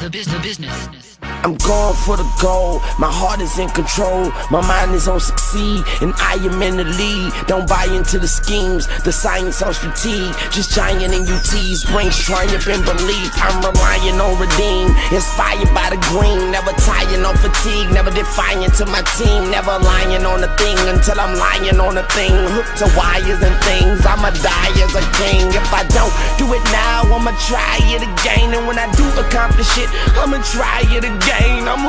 The business. I'm going for the goal. My heart is in control. My mind is on succeed, and I am in the lead. Don't buy into the schemes, the science on fatigue. Just giant in UTs brings triumph and belief. I'm relying on redeem, inspired by the green. Never tiring on fatigue, never defiant to my team. Never lying on a thing until I'm lying on a thing. Hooked to wires and things. I'ma die as a king. If I don't do it now, I'ma try it again. And when I do accomplish it, I'ma try it again. I'm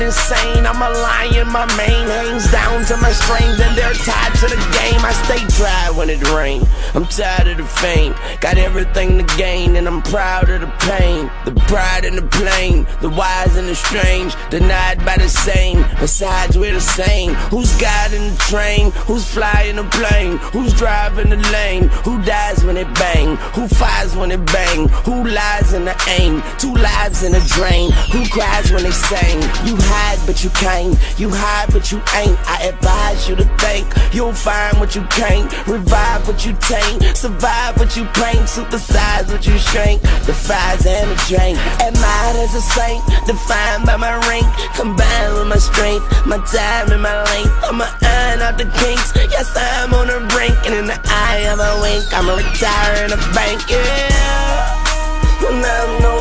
insane. I'm a lion. My mane hangs down to my strings, and they're tied to the game. I stay dry when it rains. I'm tired of the fame. Got everything to gain, and I'm proud of the pain. The pride and the plain, the wise and the strange, denied by the same. Besides, we're the same. Who's guiding the train? Who's flying the plane? Who's driving the lane? Who dies when it bang? Who fires when it bang? Who lies in the aim? Two lives in a drain. Who cries? when they sing. You hide, but you can't. You hide, but you ain't. I advise you to think. You'll find what you can't. Revive what you taint. Survive what you paint. Supersize what you shrink. Defies and a drink. Admired as a saint. Defined by my rank. Combined with my strength. My time and my length. I'ma iron out the kinks. Yes, I'm on the brink. And in the eye of a wink, I'ma retire in a bank. Yeah. I'm no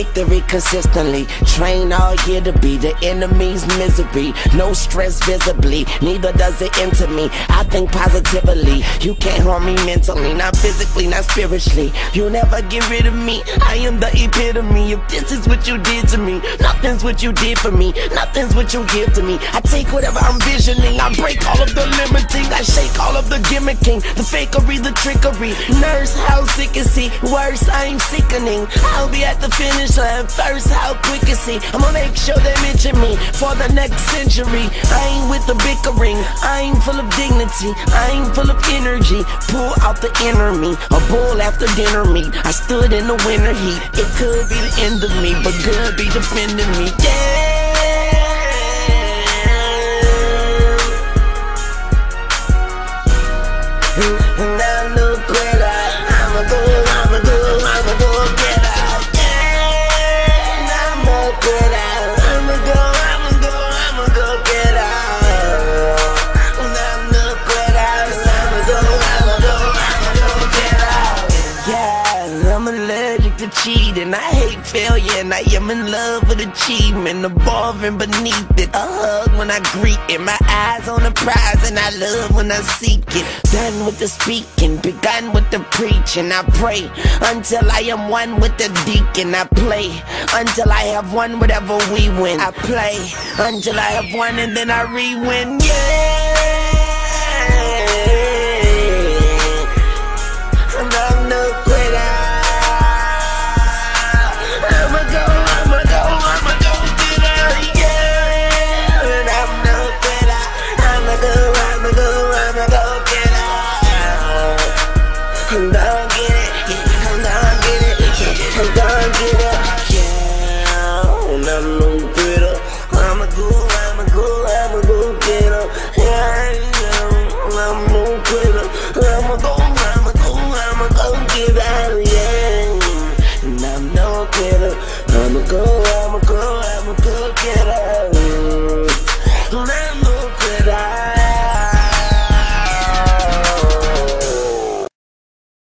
Victory consistently. Train all year to be the enemy's misery. No stress visibly, neither does it enter me. I think positively. You can't harm me mentally, not physically, not spiritually. You'll never get rid of me. I am the epitome. If this is what you did to me, nothing's what you did for me. Nothing's what you give to me. I take whatever I'm visioning. I break all of the limiting. I shake all of the gimmicking, the fakery, the trickery. Nurse, how sick is he? Worse, I'm sickening. I'll be at the finish line first. How quick is he? I'ma make sure they mention me for the next century. I ain't with the bickering. I ain't full of dignity. I ain't full of energy. Pull out the inner me. A bull after dinner meat. I stood in the winter heat. It could be the end of me, but good be defending me. Yeah. Cheating. I hate failure and I am in love with achievement. Above and beneath it. A hug when I greet it. My eyes on the prize and I love when I seek it. Done with the speaking, begun with the preaching. I pray until I am one with the deacon. I play until I have won whatever we win. I play until I have won and then I re-win. Yeah. I'ma go, I'ma go, I'ma go get out of here. And I'm no quitter. I'ma go, I'ma go, I'ma go get.